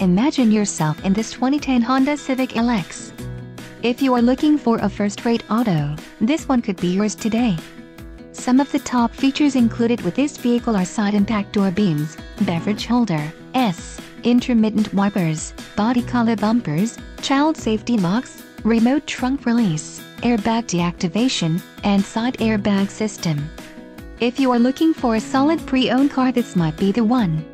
Imagine yourself in this 2010 Honda Civic LX. If you are looking for a first-rate auto, this one could be yours today. Some of the top features included with this vehicle are side impact door beams, beverage holder, S, intermittent wipers, body color bumpers, child safety locks, remote trunk release, airbag deactivation, and side airbag system. If you are looking for a solid pre-owned car this might be the one.